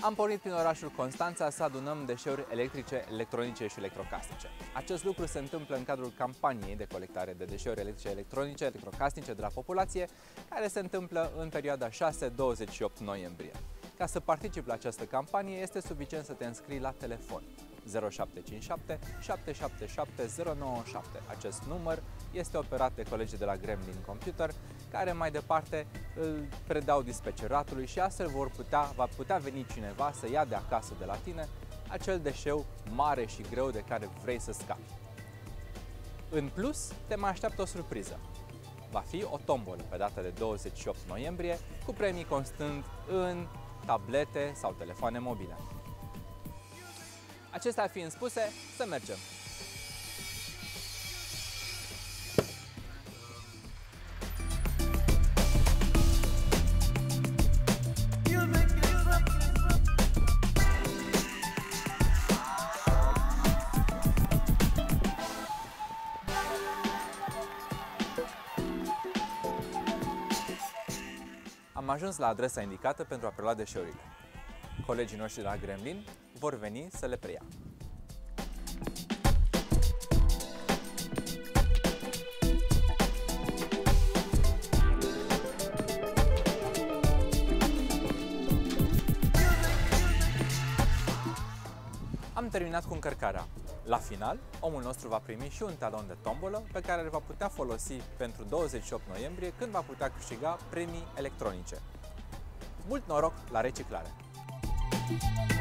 Am pornit prin orașul Constanța să adunăm deșeuri electrice, electronice și electrocasnice. Acest lucru se întâmplă în cadrul campaniei de colectare de deșeuri electrice, electronice, electrocasnice de la populație, care se întâmplă în perioada 6-28 noiembrie. Ca să participi la această campanie, este suficient să te înscrii la telefon 0757 777 097. Acest număr este operat de colegii de la Gremlin Computer, care mai departe îl predau dispeceratului și astfel vor putea, va putea veni cineva să ia de acasă de la tine acel deșeu mare și greu de care vrei să scapi. În plus, te mai așteaptă o surpriză. Va fi o tombolă pe data de 28 noiembrie, cu premii constând în tablete sau telefoane mobile. Acestea fiind spuse, să mergem! Am ajuns la adresa indicată pentru a prelua deșeurile. Colegii noștri de la Gremlin vor veni să le preia. Am terminat cu încărcarea. La final, omul nostru va primi și un talon de tombolă pe care îl va putea folosi pentru 28 noiembrie când va putea câștiga premii electronice. Mult noroc la reciclare! Bye.